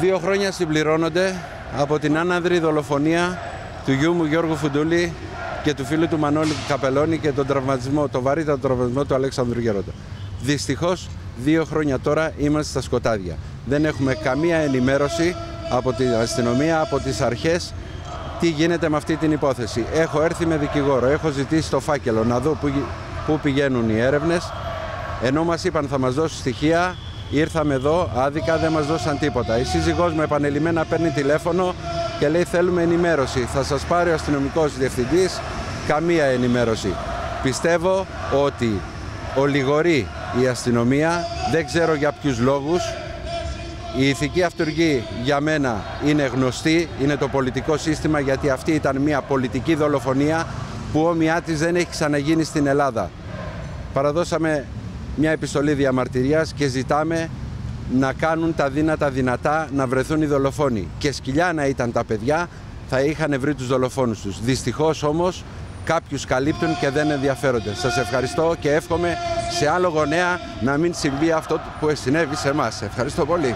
Δύο χρόνια συμπληρώνονται από την άναδρη δολοφονία του γιού μου Γιώργου Φουντούλη και του φίλου του Μανώλη Καπελώνη και τον τραυματισμό, το βαρύτατο τραυματισμό του Αλέξανδρου Γερόντα. Δυστυχώς, δύο χρόνια τώρα είμαστε στα σκοτάδια. Δεν έχουμε καμία ενημέρωση από την αστυνομία, από τις αρχές τι γίνεται με αυτή την υπόθεση. Έχω έρθει με δικηγόρο, έχω ζητήσει το φάκελο να δω πού πηγαίνουν οι έρευνες. Ενώ μας είπαν θα μας δώσουν στοιχεία, ήρθαμε εδώ, άδικα δεν μας δώσαν τίποτα. Η σύζυγός μου επανελειμμένα παίρνει τηλέφωνο και λέει θέλουμε ενημέρωση. Θα σας πάρει ο αστυνομικός διευθυντής, καμία ενημέρωση. Πιστεύω ότι ολιγορεί η αστυνομία, δεν ξέρω για ποιους λόγους, η ηθική αυτοργή για μένα είναι γνωστή, είναι το πολιτικό σύστημα γιατί αυτή ήταν μια πολιτική δολοφονία που όμοιά της δεν έχει ξαναγίνει στην Ελλάδα. Παραδώσαμε μια επιστολή διαμαρτυρίας και ζητάμε να κάνουν τα δύνατα δυνατά να βρεθούν οι δολοφόνοι. Και σκυλιά να ήταν τα παιδιά θα είχαν βρει τους δολοφόνους τους. Δυστυχώς όμως κάποιους καλύπτουν και δεν ενδιαφέρονται. Σας ευχαριστώ και εύχομαι σε άλλο γονέα να μην συμβεί αυτό που συνέβη σε εμάς. Ευχαριστώ πολύ.